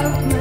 so much better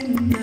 now.